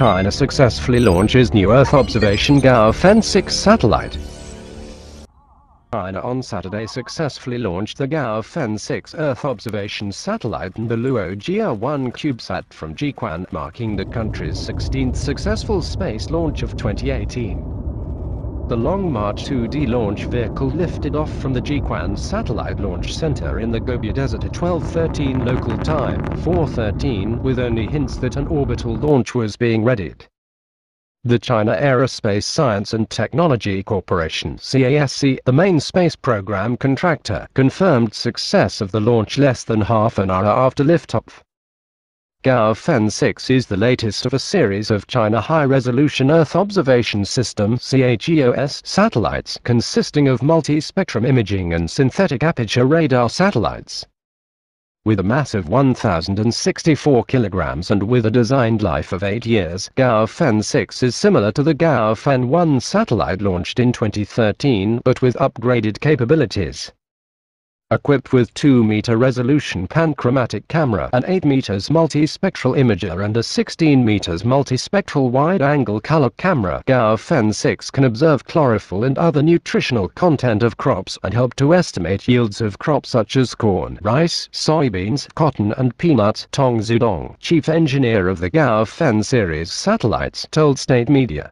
China successfully launches new Earth observation Gaofen 6 satellite. China on Saturday successfully launched the Gaofen 6 Earth observation satellite and the Luojia-1 CubeSat from Jiuquan, marking the country's 16th successful space launch of 2018. The Long March 2D launch vehicle lifted off from the Jiuquan Satellite Launch Center in the Gobi Desert at 12.13 local time, 4.13 with only hints that an orbital launch was being readied. The China Aerospace Science and Technology Corporation CASC, the main space program contractor, confirmed success of the launch less than half an hour after liftoff. Gaofen 6 is the latest of a series of China High-Resolution Earth Observation System CHEOS satellites consisting of multi-spectrum imaging and synthetic aperture radar satellites. With a mass of 1,064 kilograms and with a designed life of 8 years, Gaofen 6 is similar to the Gaofen 1 satellite launched in 2013 but with upgraded capabilities equipped with 2-meter resolution panchromatic camera, an 8 meters multispectral imager and a 16 meters multispectral wide-angle color camera. Gaofen 6 can observe chlorophyll and other nutritional content of crops and help to estimate yields of crops such as corn, rice, soybeans, cotton and peanuts. Tong Xudong, chief engineer of the Gaofen series satellites, told state media.